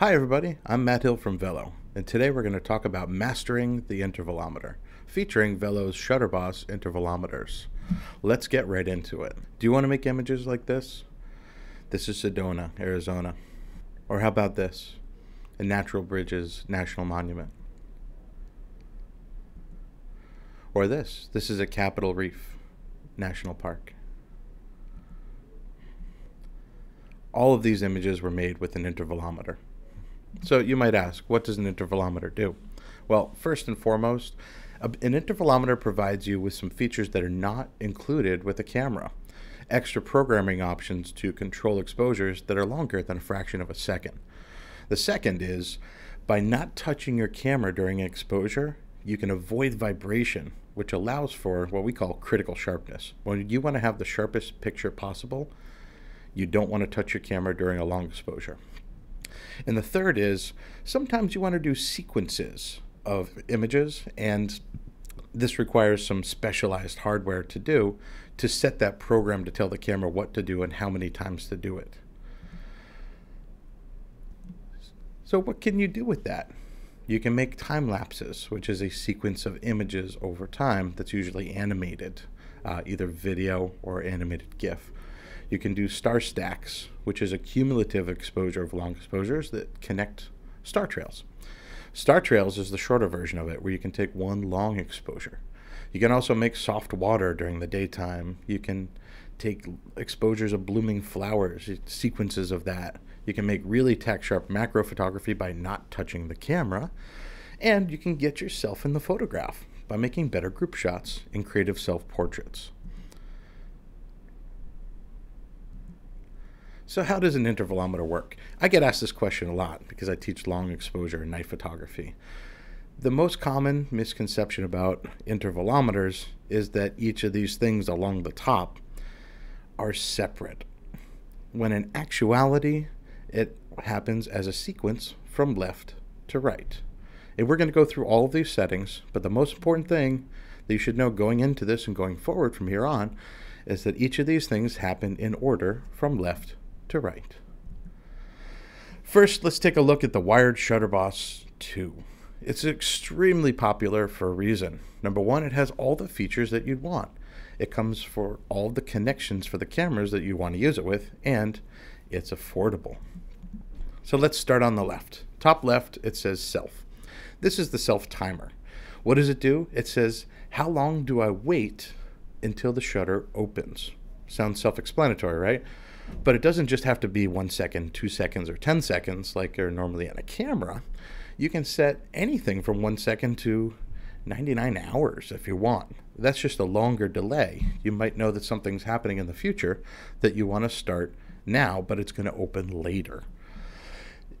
Hi, everybody. I'm Matt Hill from Vello, and today we're going to talk about mastering the intervalometer, featuring Vello's Shutterboss intervalometers. Let's get right into it. Do you want to make images like this? This is Sedona, Arizona. Or how about this? A Natural Bridges National Monument. Or this. This is a Capitol Reef National Park. All of these images were made with an intervalometer. So you might ask, what does an intervalometer do? Well, first and foremost, an intervalometer provides you with some features that are not included with a camera. Extra programming options to control exposures that are longer than a fraction of a second. The second is by not touching your camera during exposure, you can avoid vibration, which allows for what we call critical sharpness. When you want to have the sharpest picture possible, you don't want to touch your camera during a long exposure. And the third is sometimes you want to do sequences of images, and this requires some specialized hardware to do to set that program to tell the camera what to do and how many times to do it. So, what can you do with that? You can make time lapses, which is a sequence of images over time that's usually animated, uh, either video or animated GIF. You can do star stacks, which is a cumulative exposure of long exposures that connect star trails. Star trails is the shorter version of it, where you can take one long exposure. You can also make soft water during the daytime. You can take exposures of blooming flowers, sequences of that. You can make really tack sharp macro photography by not touching the camera. And you can get yourself in the photograph by making better group shots in creative self portraits. So, how does an intervalometer work? I get asked this question a lot because I teach long exposure and night photography. The most common misconception about intervalometers is that each of these things along the top are separate, when in actuality, it happens as a sequence from left to right. And we're going to go through all of these settings, but the most important thing that you should know going into this and going forward from here on is that each of these things happen in order from left to right. First, let's take a look at the Wired Shutterboss 2. It's extremely popular for a reason. Number one, it has all the features that you'd want. It comes for all the connections for the cameras that you want to use it with, and it's affordable. So let's start on the left. Top left, it says self. This is the self timer. What does it do? It says, how long do I wait until the shutter opens? Sounds self explanatory, right? But it doesn't just have to be one second, two seconds, or 10 seconds like you're normally on a camera. You can set anything from one second to 99 hours if you want. That's just a longer delay. You might know that something's happening in the future that you want to start now, but it's going to open later.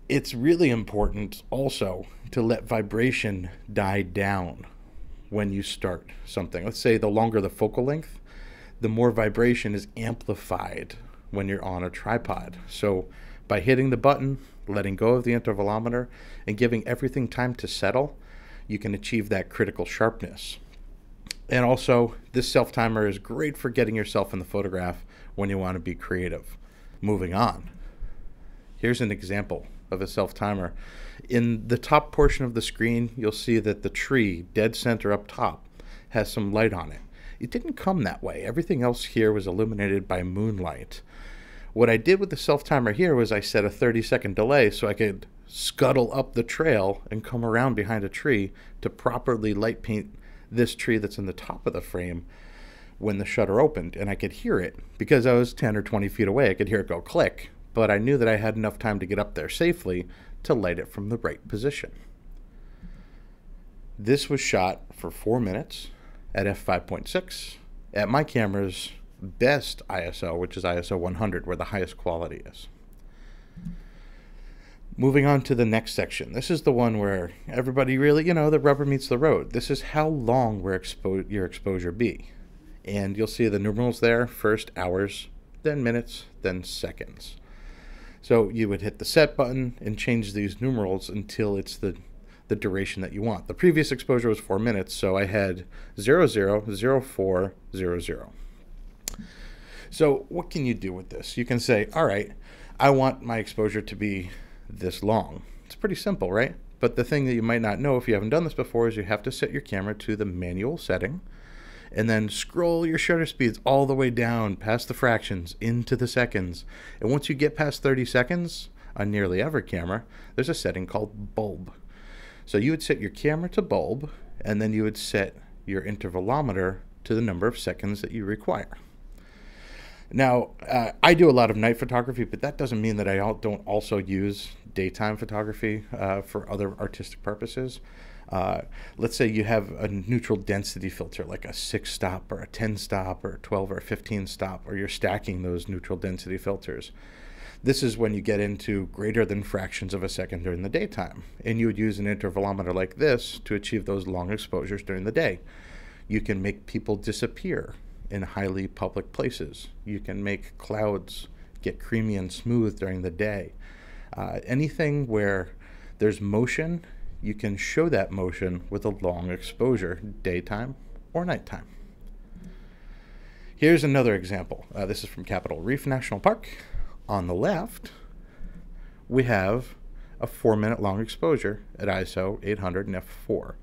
It's really important also to let vibration die down when you start something. Let's say the longer the focal length, the more vibration is amplified when you're on a tripod. So by hitting the button, letting go of the intervalometer, and giving everything time to settle, you can achieve that critical sharpness. And also, this self timer is great for getting yourself in the photograph when you want to be creative. Moving on. Here's an example of a self timer. In the top portion of the screen, you'll see that the tree, dead center up top, has some light on it. It didn't come that way. Everything else here was illuminated by moonlight. What I did with the self timer here was I set a 30 second delay so I could scuttle up the trail and come around behind a tree to properly light paint this tree that's in the top of the frame when the shutter opened. And I could hear it because I was 10 or 20 feet away. I could hear it go click, but I knew that I had enough time to get up there safely to light it from the right position. This was shot for four minutes at f5.6 at my camera's best ISO, which is ISO 100, where the highest quality is. Moving on to the next section. This is the one where everybody really, you know, the rubber meets the road. This is how long will expo- your exposure be. And you'll see the numerals there first hours, then minutes, then seconds. So you would hit the set button and change these numerals until it's the the duration that you want. The previous exposure was four minutes, so I had 000400. So what can you do with this? You can say, all right, I want my exposure to be this long. It's pretty simple, right? But the thing that you might not know if you haven't done this before is you have to set your camera to the manual setting and then scroll your shutter speeds all the way down past the fractions into the seconds. And once you get past 30 seconds on nearly every camera, there's a setting called bulb. So you would set your camera to bulb and then you would set your intervalometer to the number of seconds that you require. Now, uh, I do a lot of night photography, but that doesn't mean that I don't also use daytime photography uh, for other artistic purposes. Uh, let's say you have a neutral density filter like a 6 stop or a 10 stop or a 12 or a 15 stop, or you're stacking those neutral density filters. This is when you get into greater than fractions of a second during the daytime. And you would use an intervalometer like this to achieve those long exposures during the day. You can make people disappear in highly public places. You can make clouds get creamy and smooth during the day. Uh, anything where there's motion, you can show that motion with a long exposure, daytime or nighttime. Here's another example. Uh, this is from Capitol Reef National Park. On the left, we have a four minute long exposure at ISO 800 and f4.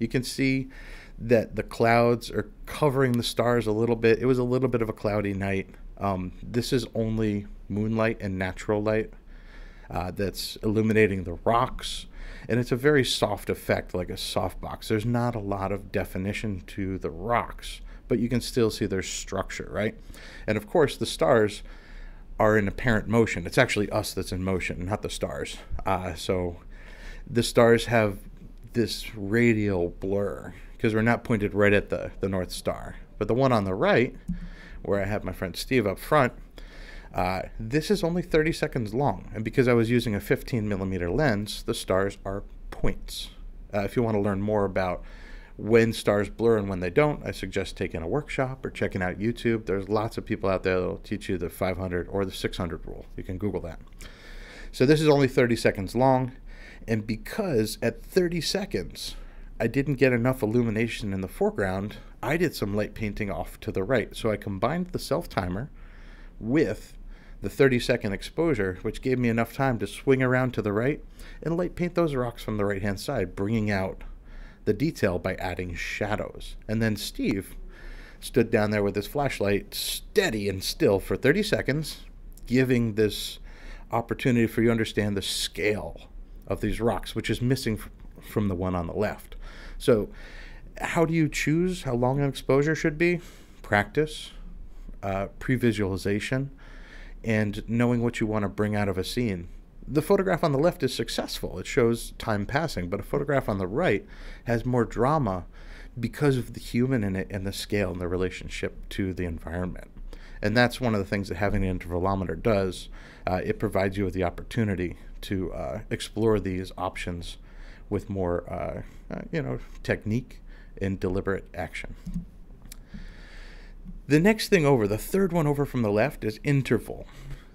You can see that the clouds are covering the stars a little bit. It was a little bit of a cloudy night. Um, this is only moonlight and natural light uh, that's illuminating the rocks. And it's a very soft effect, like a softbox. There's not a lot of definition to the rocks, but you can still see their structure, right? And of course, the stars are in apparent motion. It's actually us that's in motion, not the stars. Uh, so the stars have this radial blur because we're not pointed right at the, the North Star. But the one on the right, where I have my friend Steve up front, uh, this is only 30 seconds long. And because I was using a 15 millimeter lens, the stars are points. Uh, if you want to learn more about when stars blur and when they don't, I suggest taking a workshop or checking out YouTube. There's lots of people out there that will teach you the 500 or the 600 rule. You can Google that. So this is only 30 seconds long. And because at 30 seconds, I didn't get enough illumination in the foreground, I did some light painting off to the right. So I combined the self timer with the 30 second exposure, which gave me enough time to swing around to the right and light paint those rocks from the right hand side, bringing out the detail by adding shadows. And then Steve stood down there with his flashlight steady and still for 30 seconds, giving this opportunity for you to understand the scale of these rocks, which is missing from the one on the left. So, how do you choose how long an exposure should be? Practice, uh, pre visualization, and knowing what you want to bring out of a scene. The photograph on the left is successful, it shows time passing, but a photograph on the right has more drama because of the human in it and the scale and the relationship to the environment. And that's one of the things that having an intervalometer does. Uh, it provides you with the opportunity to uh, explore these options with more, uh, uh, you know, technique and deliberate action. The next thing over, the third one over from the left, is interval.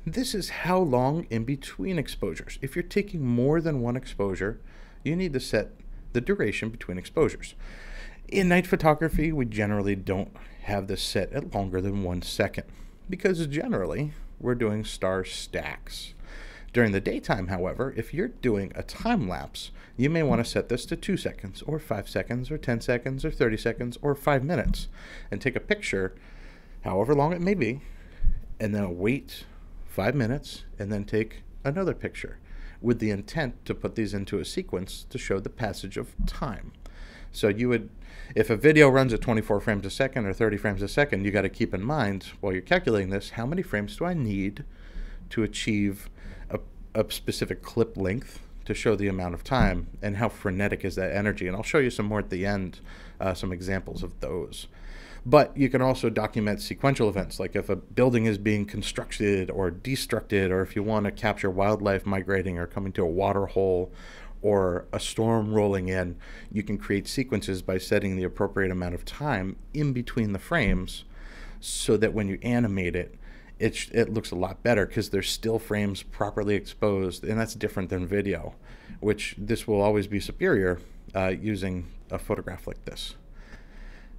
This is how long in between exposures. If you're taking more than one exposure, you need to set the duration between exposures. In night photography, we generally don't have this set at longer than one second because generally we're doing star stacks. During the daytime, however, if you're doing a time lapse, you may want to set this to 2 seconds, or 5 seconds, or 10 seconds, or 30 seconds, or 5 minutes, and take a picture, however long it may be, and then wait 5 minutes, and then take another picture, with the intent to put these into a sequence to show the passage of time. So you would, if a video runs at 24 frames a second or 30 frames a second, you got to keep in mind while you're calculating this, how many frames do I need to achieve a specific clip length to show the amount of time and how frenetic is that energy. And I'll show you some more at the end, uh, some examples of those. But you can also document sequential events, like if a building is being constructed or destructed, or if you want to capture wildlife migrating or coming to a water hole or a storm rolling in, you can create sequences by setting the appropriate amount of time in between the frames so that when you animate it, it, it looks a lot better because there's still frames properly exposed, and that's different than video, which this will always be superior uh, using a photograph like this.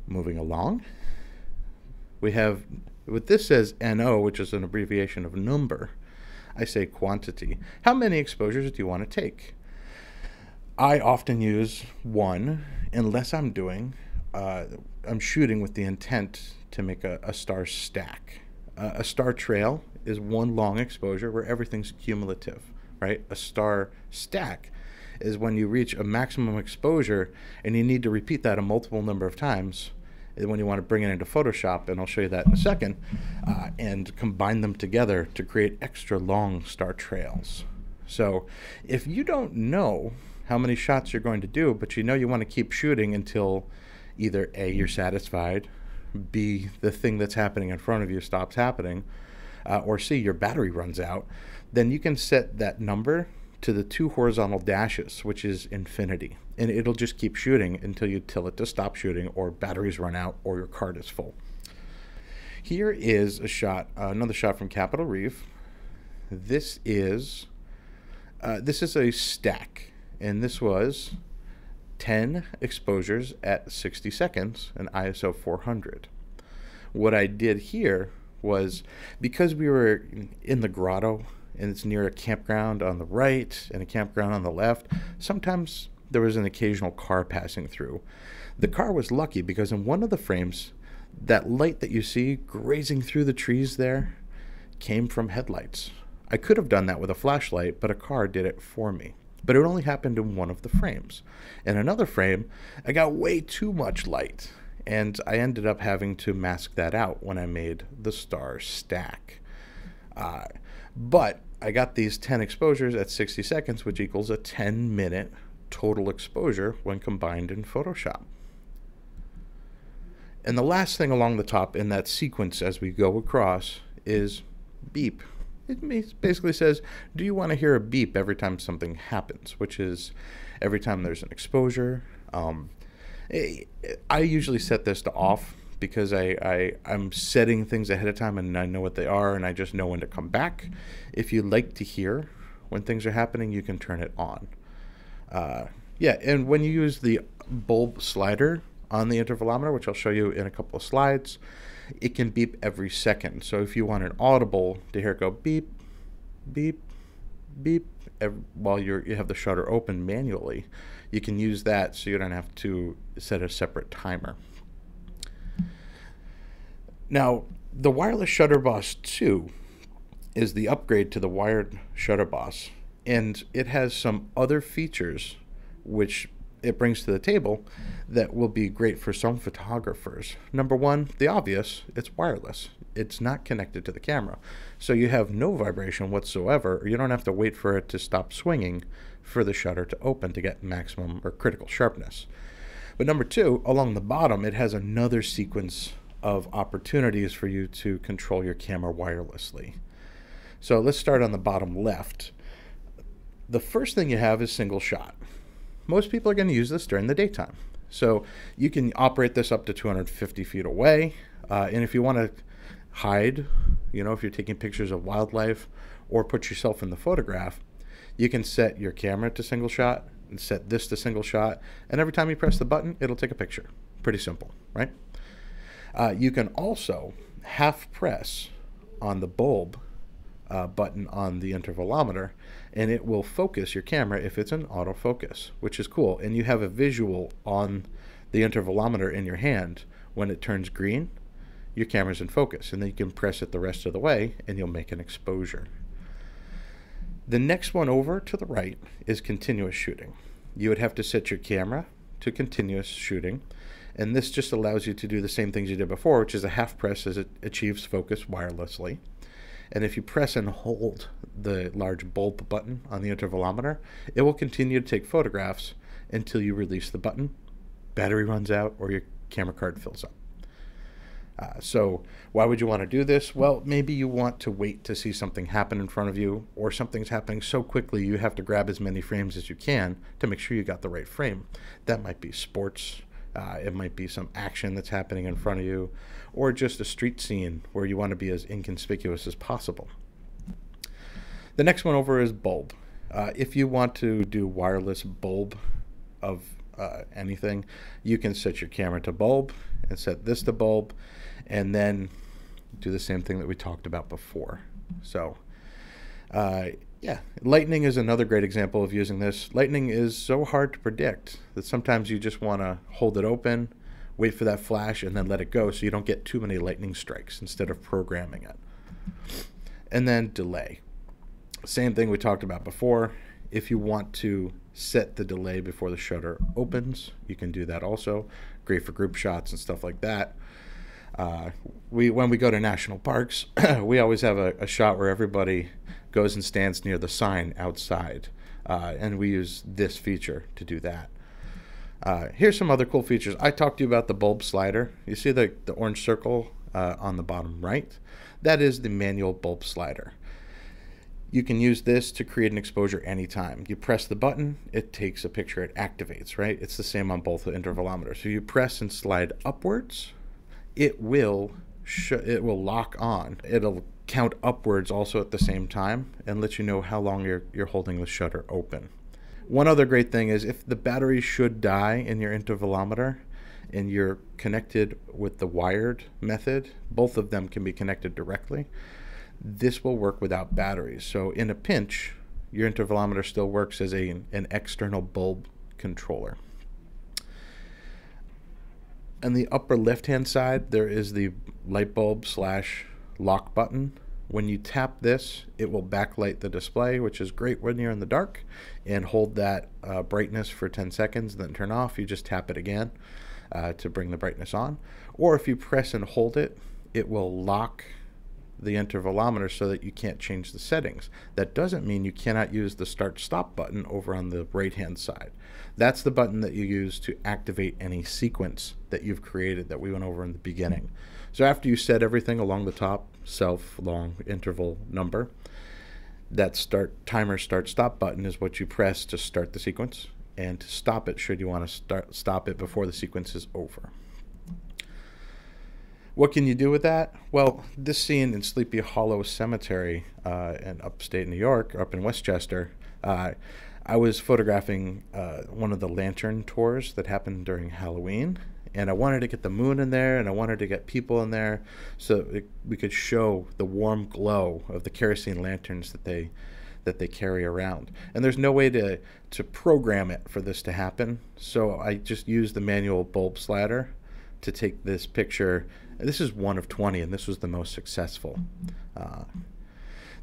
Moving along, we have what this says NO, which is an abbreviation of number. I say quantity. How many exposures do you want to take? I often use one unless I'm doing, uh, I'm shooting with the intent to make a, a star stack. Uh, a star trail is one long exposure where everything's cumulative, right? A star stack is when you reach a maximum exposure and you need to repeat that a multiple number of times when you want to bring it into Photoshop, and I'll show you that in a second, uh, and combine them together to create extra long star trails. So if you don't know how many shots you're going to do, but you know you want to keep shooting until either A, you're satisfied, B, the thing that's happening in front of you stops happening, uh, or C, your battery runs out, then you can set that number to the two horizontal dashes, which is infinity. And it'll just keep shooting until you tell it to stop shooting, or batteries run out, or your card is full. Here is a shot, uh, another shot from Capitol Reef. This is uh, this is a stack and this was 10 exposures at 60 seconds and ISO 400. What I did here was because we were in the grotto and it's near a campground on the right and a campground on the left, sometimes there was an occasional car passing through. The car was lucky because in one of the frames, that light that you see grazing through the trees there came from headlights. I could have done that with a flashlight, but a car did it for me but it only happened in one of the frames. In another frame, I got way too much light, and I ended up having to mask that out when I made the star stack. Uh, but I got these 10 exposures at 60 seconds, which equals a 10 minute total exposure when combined in Photoshop. And the last thing along the top in that sequence as we go across is beep. It basically says, do you want to hear a beep every time something happens? Which is every time there's an exposure. Um, eh, I usually set this to off because I, I, I'm setting things ahead of time and I know what they are and I just know when to come back. If you like to hear when things are happening, you can turn it on. Uh, yeah, and when you use the bulb slider on the intervalometer, which I'll show you in a couple of slides, it can beep every second. So if you want an audible to hear it go beep, beep, beep, every, while you're, you have the shutter open manually, you can use that so you don't have to set a separate timer. Now, the wireless Shutter Boss 2 is the upgrade to the wired Shutter Boss, and it has some other features which it brings to the table that will be great for some photographers. Number one, the obvious, it's wireless. It's not connected to the camera. So you have no vibration whatsoever, you don't have to wait for it to stop swinging for the shutter to open to get maximum or critical sharpness. But number two, along the bottom, it has another sequence of opportunities for you to control your camera wirelessly. So let's start on the bottom left. The first thing you have is single shot most people are going to use this during the daytime. So you can operate this up to 250 feet away. Uh, and if you want to hide, you know, if you're taking pictures of wildlife or put yourself in the photograph, you can set your camera to single shot and set this to single shot. And every time you press the button, it'll take a picture. Pretty simple, right? Uh, you can also half press on the bulb uh, button on the intervalometer and it will focus your camera if it's an autofocus, which is cool. And you have a visual on the intervalometer in your hand. When it turns green, your camera's in focus, and then you can press it the rest of the way and you'll make an exposure. The next one over to the right is continuous shooting. You would have to set your camera to continuous shooting, and this just allows you to do the same things you did before, which is a half press as it achieves focus wirelessly. And if you press and hold the large bulb button on the intervalometer, it will continue to take photographs until you release the button, battery runs out, or your camera card fills up. Uh, so, why would you want to do this? Well, maybe you want to wait to see something happen in front of you, or something's happening so quickly you have to grab as many frames as you can to make sure you got the right frame. That might be sports, uh, it might be some action that's happening in front of you, or just a street scene where you want to be as inconspicuous as possible. The next one over is bulb. Uh, if you want to do wireless bulb of uh, anything, you can set your camera to bulb and set this to bulb, and then do the same thing that we talked about before. So Uh, yeah, lightning is another great example of using this. Lightning is so hard to predict that sometimes you just want to hold it open, wait for that flash, and then let it go so you don't get too many lightning strikes instead of programming it. And then delay. Same thing we talked about before. If you want to set the delay before the shutter opens, you can do that also. Great for group shots and stuff like that. Uh, we when we go to national parks, we always have a, a, shot where everybody goes and stands near the sign outside, uh, and we use this feature to do that. Uh, here's some other cool features. I talked to you about the bulb slider. You see the, the orange circle uh, on the bottom right? That is the manual bulb slider. You can use this to create an exposure anytime. You press the button, it takes a picture, it activates, right? It's the same on both the intervalometers. So you press and slide upwards, it will it will lock on. It'll count upwards also at the same time and let you know how long you're, you're holding the shutter open. One other great thing is if the battery should die in your intervalometer and you're connected with the wired method, both of them can be connected directly. This will work without batteries. So in a pinch, your intervalometer still works as a, an external bulb controller. On the upper left hand side, there is the light bulb slash lock button. When you tap this, it will backlight the display, which is great when you're in the dark, and hold that uh, brightness for 10 seconds, then turn off. You just tap it again uh, to bring the brightness on. Or if you press and hold it, it will lock the intervalometer so that you can't change the settings. That doesn't mean you cannot use the start stop button over on the right hand side. That's the button that you use to activate any sequence that you've created that we went over in the beginning. So after you set everything along the top, self, long, interval, number, that start timer start stop button is what you press to start the sequence and to stop it should you want to start stop it before the sequence is over. What can you do with that? Well, this scene in Sleepy Hollow Cemetery uh, in upstate New York, up in Westchester, uh, I was photographing uh, one of the lantern tours that happened during Halloween, and I wanted to get the moon in there, and I wanted to get people in there, so it, we could show the warm glow of the kerosene lanterns that they that they carry around. And there's no way to to program it for this to happen, so I just used the manual bulb slider to take this picture. This is one of 20, and this was the most successful. Uh,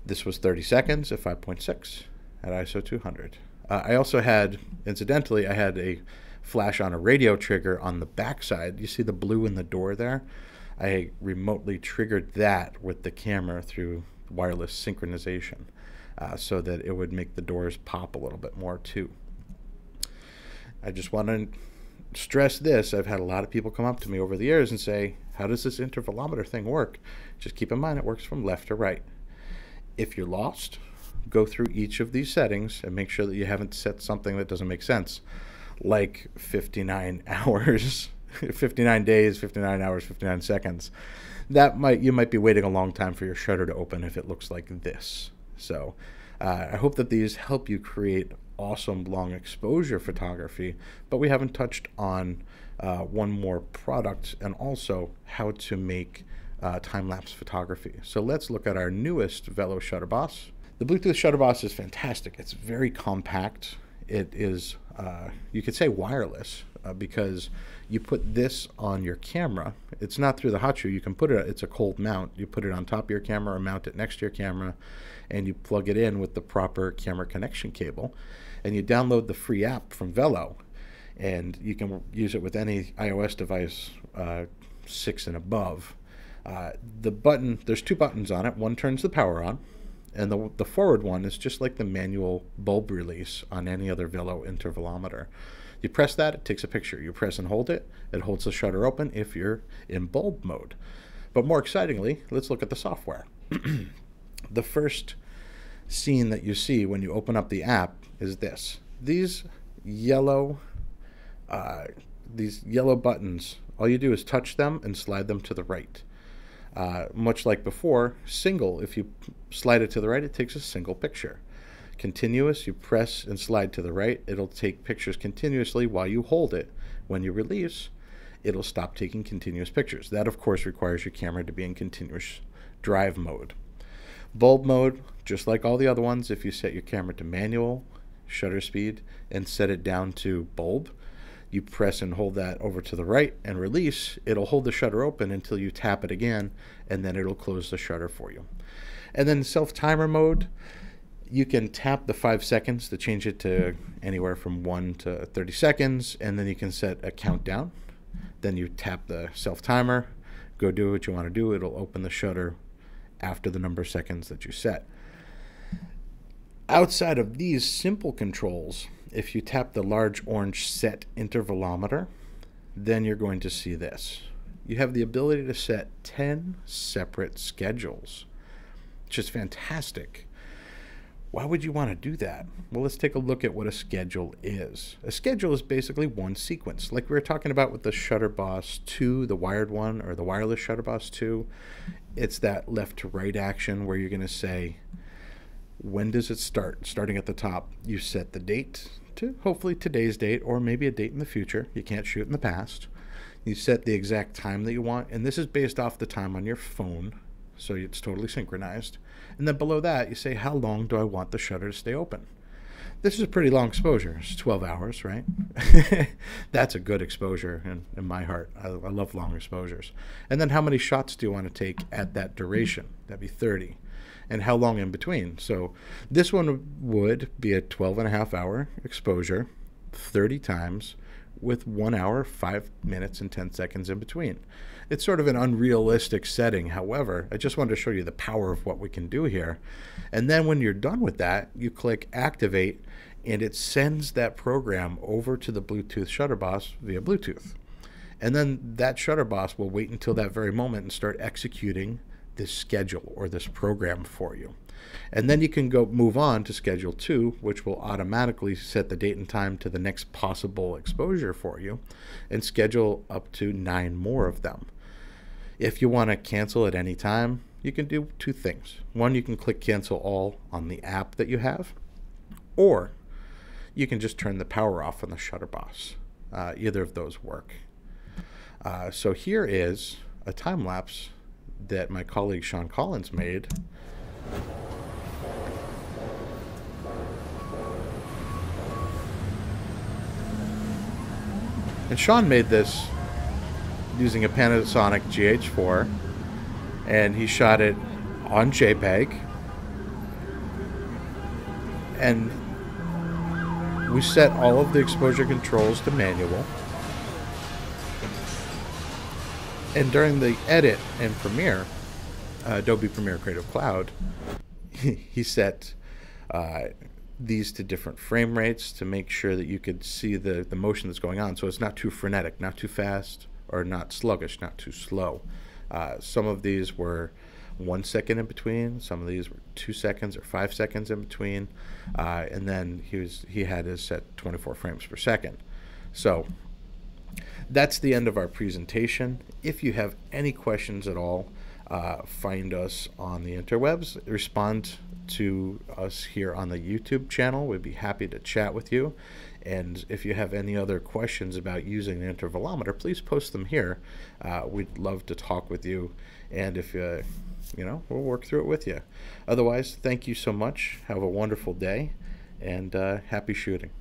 this was 30 seconds at 5.6 at ISO 200. Uh, I also had, incidentally, I had a flash on a radio trigger on the backside. You see the blue in the door there? I remotely triggered that with the camera through wireless synchronization uh, so that it would make the doors pop a little bit more too. I just want to stress this. I've had a lot of people come up to me over the years and say, How does this intervalometer thing work? Just keep in mind it works from left to right. If you're lost, go through each of these settings and make sure that you haven't set something that doesn't make sense like 59 hours, 59 days, 59 hours, 59 seconds. That might you might be waiting a long time for your shutter to open if it looks like this. So, uh, I hope that these help you create awesome long exposure photography. But we haven't touched on uh, one more product and also how to make uh, time lapse photography. So let's look at our newest Vello Shutter Boss. The Bluetooth Shutter Boss is fantastic. It's very compact. It is uh, you could say wireless uh, because you put this on your camera. It's not through the hot shoe. You can put it. It's a cold mount. You put it on top of your camera or mount it next to your camera, and you plug it in with the proper camera connection cable, and you download the free app from Vello, and you can use it with any iOS device uh, six and above. Uh, the button, there's two buttons on it. One turns the power on, and the, the forward one is just like the manual bulb release on any other Vello intervalometer. You press that, it takes a picture. You press and hold it, it holds the shutter open if you're in bulb mode. But more excitingly, let's look at the software. the first scene that you see when you open up the app is this. These yellow, uh, these yellow buttons, all you do is touch them and slide them to the right. Uh, much like before, single, if you slide it to the right, it takes a single picture. Continuous, you press and slide to the right, it'll take pictures continuously while you hold it. When you release, it'll stop taking continuous pictures. That, of course, requires your camera to be in continuous drive mode. Bulb mode, just like all the other ones, if you set your camera to manual shutter speed and set it down to bulb, you press and hold that over to the right and release, it'll hold the shutter open until you tap it again, and then it'll close the shutter for you. And then self timer mode, you can tap the five seconds to change it to anywhere from one to 30 seconds, and then you can set a countdown. Then you tap the self timer, go do what you want to do. It'll open the shutter after the number of seconds that you set. Outside of these simple controls, if you tap the large orange set intervalometer, then you're going to see this. You have the ability to set 10 separate schedules, which is fantastic. Why would you want to do that? Well, let's take a look at what a schedule is. A schedule is basically one sequence, like we were talking about with the Shutter Boss 2, the wired one, or the wireless Shutter Boss 2. It's that left to right action where you're going to say, when does it start? Starting at the top, you set the date to hopefully today's date or maybe a date in the future. You can't shoot in the past. You set the exact time that you want, and this is based off the time on your phone, so it's totally synchronized. And then below that, you say, how long do I want the shutter to stay open? This is a pretty long exposure. It's 12 hours, right? That's a good exposure in, in my heart. I, I love long exposures. And then how many shots do you want to take at that duration? That'd be 30 and how long in between. So this one would be a 12 and a half hour exposure, 30 times with one hour, five minutes, and 10 seconds in between. It's sort of an unrealistic setting. However, I just wanted to show you the power of what we can do here. And then when you're done with that, you click activate and it sends that program over to the Bluetooth Shutter Boss via Bluetooth. And then that Shutter Boss will wait until that very moment and start executing this schedule or this program for you. And then you can go move on to schedule two, which will automatically set the date and time to the next possible exposure for you and schedule up to nine more of them. If you want to cancel at any time, you can do two things. One, you can click cancel all on the app that you have, or you can just turn the power off on the Shutter Boss. Uh, either of those work. Uh, so here is a time lapse that my colleague Sean Collins made. And Sean made this using a Panasonic GH4 and he shot it on JPEG and we set all of the exposure controls to manual and during the edit in Premiere, uh, Adobe Premiere Creative Cloud, he set uh, these to different frame rates to make sure that you could see the, the motion that's going on. So it's not too frenetic, not too fast, or not sluggish, not too slow. Uh, some of these were one second in between. Some of these were two seconds or five seconds in between. Uh, and then he was he had his set 24 frames per second. So that's the end of our presentation. If you have any questions at all, uh, find us on the interwebs. Respond to us here on the YouTube channel. We'd be happy to chat with you. And if you have any other questions about using the intervalometer, please post them here. Uh, we'd love to talk with you. And if you, uh, you know, we'll work through it with you. Otherwise, thank you so much. Have a wonderful day and uh, happy shooting.